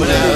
whatever.